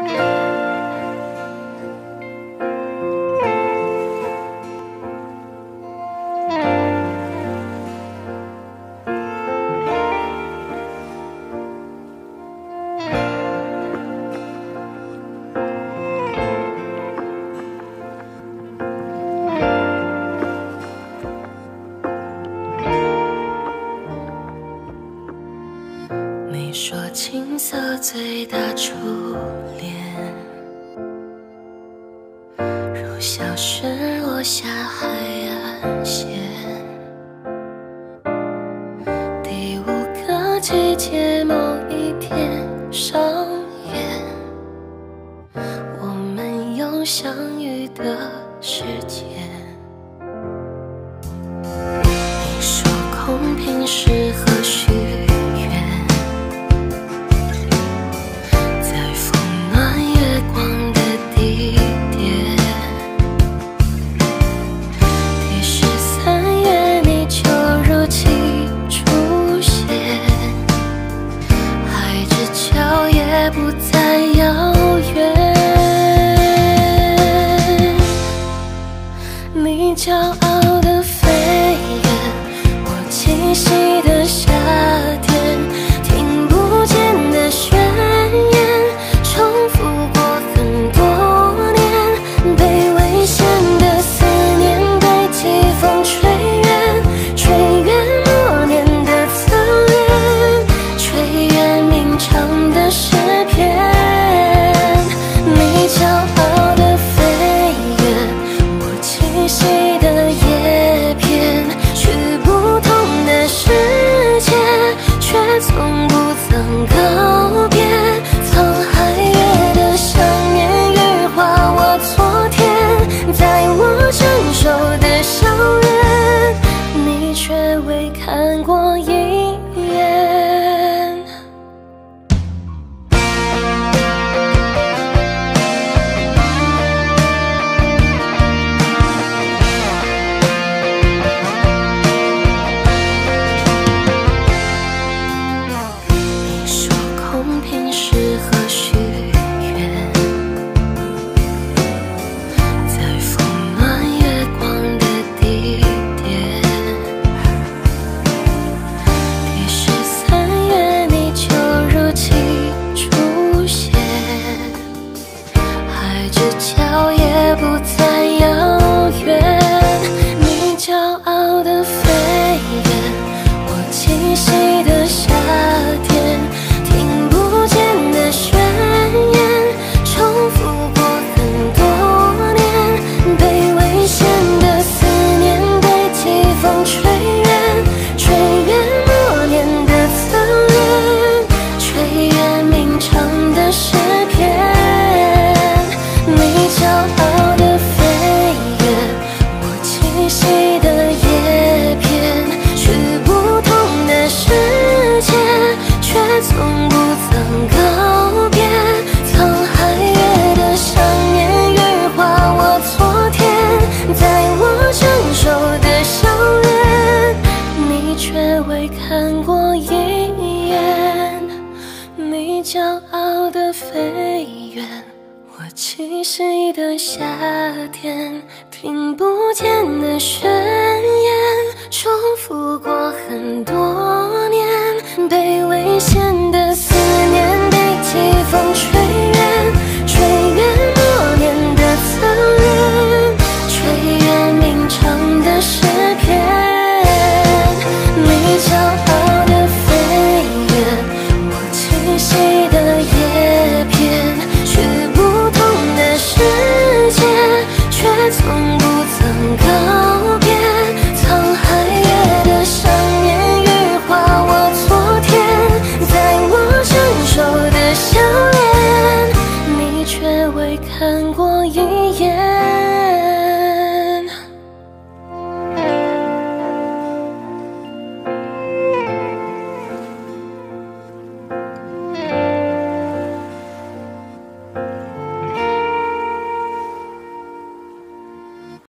Yeah. 你说青涩最大初恋，如小雪落下海岸线。第五个季节某一天上演，我们有相遇的时间。你说空瓶适合。不再遥远。你骄傲的飞远我栖息 say 好的骄傲的飞远我栖息的夏天听不见的宣言重复过很多年。看过一眼